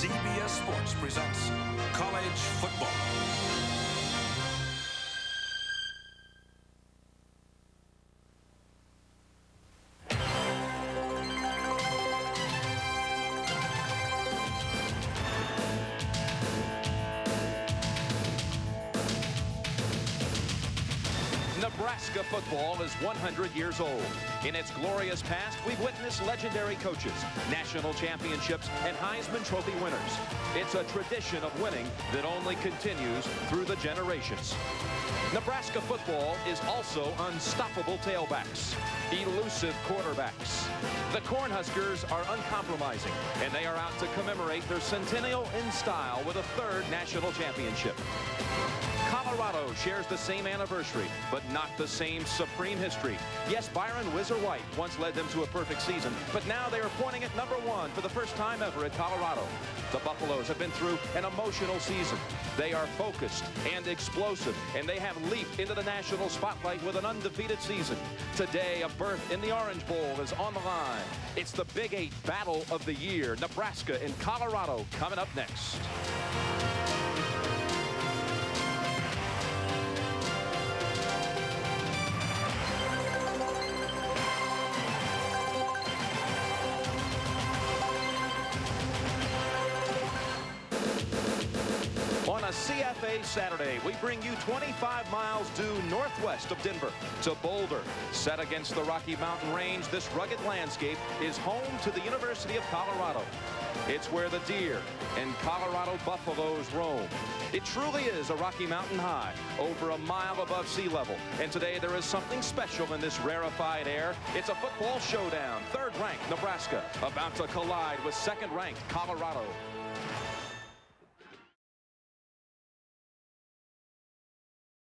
CBS Sports presents college football. Nebraska football is 100 years old. In its glorious past, we've witnessed legendary coaches, national championships, and Heisman Trophy winners. It's a tradition of winning that only continues through the generations. Nebraska football is also unstoppable tailbacks, elusive quarterbacks. The Cornhuskers are uncompromising, and they are out to commemorate their centennial in style with a third national championship. Shares the same anniversary, but not the same supreme history. Yes, Byron Whizzer White once led them to a perfect season, but now they are pointing at number one for the first time ever at Colorado. The Buffaloes have been through an emotional season. They are focused and explosive, and they have leaped into the national spotlight with an undefeated season. Today, a berth in the Orange Bowl is on the line. It's the Big Eight Battle of the Year, Nebraska and Colorado coming up next. CFA Saturday, we bring you 25 miles due northwest of Denver to Boulder. Set against the Rocky Mountain Range, this rugged landscape is home to the University of Colorado. It's where the deer and Colorado buffaloes roam. It truly is a Rocky Mountain high, over a mile above sea level. And today there is something special in this rarefied air. It's a football showdown. Third-ranked Nebraska about to collide with second-ranked Colorado.